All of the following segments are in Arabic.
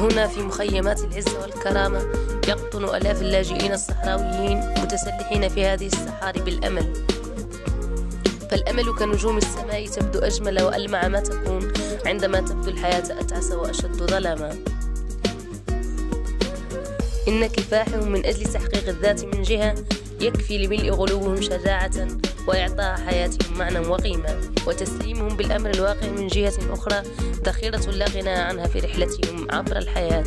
هنا في مخيمات العزة والكرامة يقطن ألاف اللاجئين الصحراويين متسلحين في هذه الصحاري بالأمل. فالأمل كنجوم السماء تبدو أجمل وألمع ما تكون. عندما تبدو الحياة أتعس وأشد ظلاما إن كفاحهم من أجل تحقيق الذات من جهة يكفي لملء غلوهم شجاعة وإعطاء حياتهم معنى وقيمة وتسليمهم بالأمر الواقع من جهة أخرى ذخيرة لا غنى عنها في رحلتهم عبر الحياة.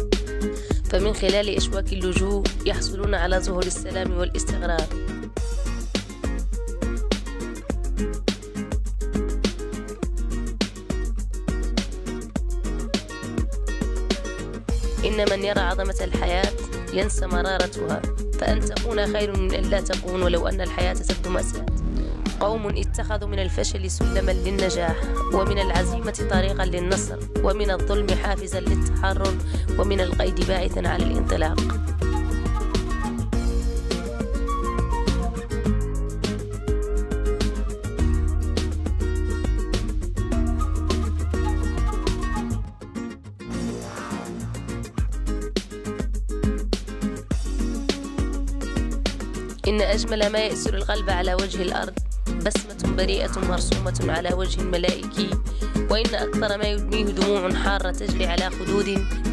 فمن خلال إشواك اللجوء يحصلون على ظهور السلام والاستقرار إن من يرى عظمة الحياة ينسى مرارتها فأن تكون خير من أن لا تكون ولو أن الحياة تبدو مأساة. قوم اتخذوا من الفشل سلما للنجاح ومن العزيمة طريقا للنصر ومن الظلم حافزا للتحرر ومن القيد باعثا على الانطلاق. إن أجمل ما يأسر القلب على وجه الأرض بسمة بريئة مرسومة على وجه الملائكي وإن أكثر ما يدميه دموع حارة تجري على خدود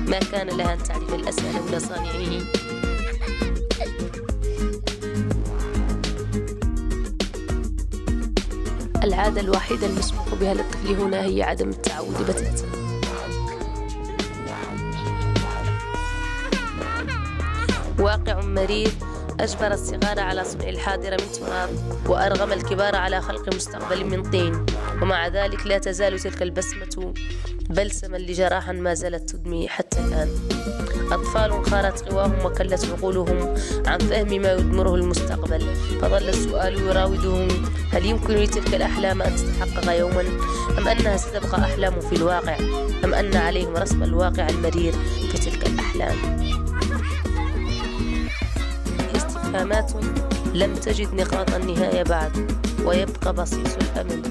ما كان لها أن تعرف الأسى لولا صانعه. العادة الوحيدة المسموح بها للطفل هنا هي عدم التعود بتاتا. واقع مريض أجبر الصغار على صنع الحاضر من تراب وأرغم الكبار على خلق مستقبل من طين. ومع ذلك لا تزال تلك البسمة بلسما لجراحا ما زالت تدمي حتى الآن. أطفال خارت قواهم وكلت عقولهم عن فهم ما يدمره المستقبل. فظل السؤال يراودهم هل يمكن لتلك الأحلام أن تتحقق يوما؟ أم أنها ستبقى أحلام في الواقع؟ أم أن عليهم رسم الواقع المرير في تلك الأحلام؟ استفهامات لم تجد نقاط النهاية بعد ويبقى بصيص الأمل